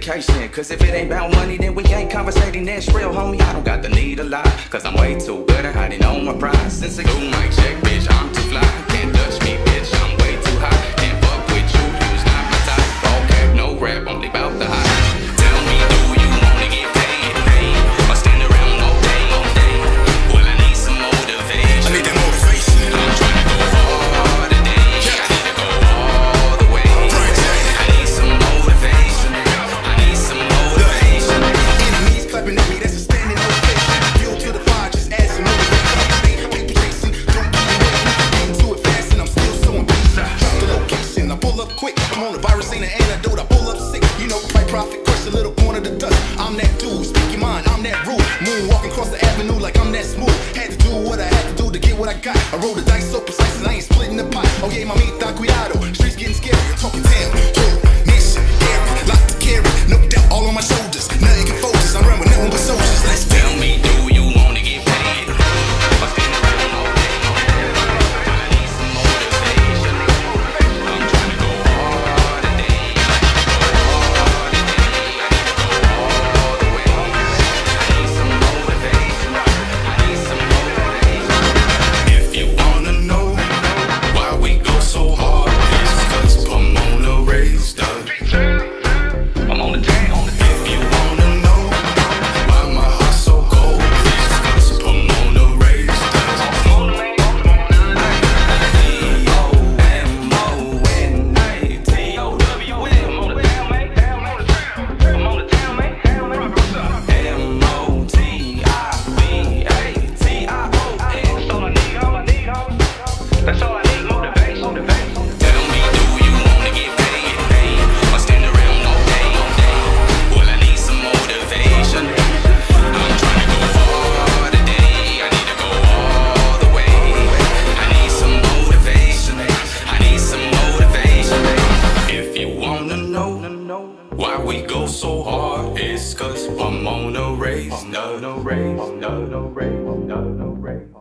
Cause if it ain't about money, then we ain't conversating. That's real, homie. I don't got the need a lot. Cause I'm way too good at hiding on my pride. Since a new mic check, bitch, I'm quick. I'm on the virus, ain't an antidote. I pull up sick. You know, fight Prophet, crush a little corner of the dust. I'm that dude, speak your mind, I'm that rude. Moonwalking across the avenue like I'm that smooth. Had to do what I had to do to get what I got. I roll the dice so precise and I ain't splitting the pot. Oh yeah, my mamita, cuidado. Streets getting scary, I'm talking we go so hard, it's cause I'm on a race. No, no race. No, no race. No, no race.